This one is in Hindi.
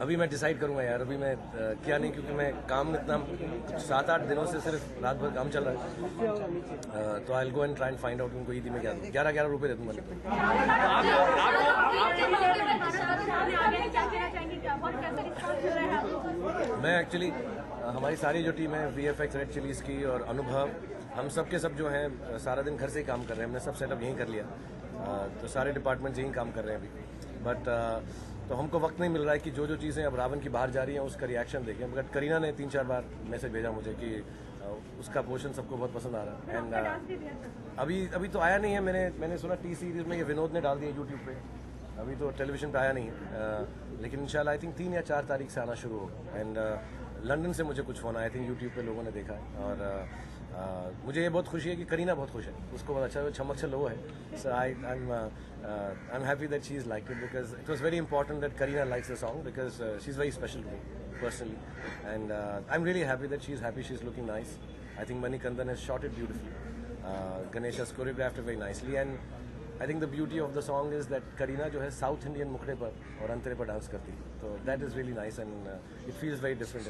अभी मैं डिसाइड करूँगा यार अभी मैं क्या नहीं क्योंकि मैं काम इतना सात आठ दिनों से सिर्फ़ रात भर काम चल रहा है। तो I go and try and find out उनको ईदी में क्या ग्यारह ग्यारह रुपये दे दूँगा मैं एक्चुअली हमारी सारी जो टीम है V F X Red Chillies की और अनुभव हम सब के सब जो हैं सारा दिन घर से ही काम कर रहे हैं। हमने सब सेटअप यहीं कर लिया। तो सारे डिपार्टमेंट यहीं काम कर रहे हैं अभी। बट तो हमको वक्त नहीं मिल रहा है कि जो जो चीज़ें अब रावण की बाहर जा रही हैं उसका रिएक्शन देखें। बट करीना ने तीन चार बार मैसेज भेजा मुझे कि उसका पोर्शन सबको बहुत पसंद आ रहा है। एंड अभी अभी तो आया नहीं है। मैंने मैंने सुना टी सीरीज़ में ये विनोद ने डाल दिया यूट्यूब पे। अभी तो टेलीविज़न पे आया नहीं है। लेकिन इंशाल्लाह आई थिंक तीन या चार तारीख से आना शुरू होगा एंड लंदन से मुझे कुछ फ़ोन आई थिंक यूट्यूब पे लोगों ने देखा है। और आ, आ, मुझे ये बहुत खुशी है कि करीना बहुत खुश है। उसको बहुत अच्छा छमक छो है। So I I am I am happy that she is like it because it was very important that Kareena likes the song because she is very special me personally and I am really happy that she is happy she is looking nice I think Manikandan has shot it beautiful Ganesh choreographed very nicely and I think the beauty of the song is that Karina जो है साउथ इंडियन मुखड़े पर और अंतरे पर डांस करती है तो that is really nice and it feels very different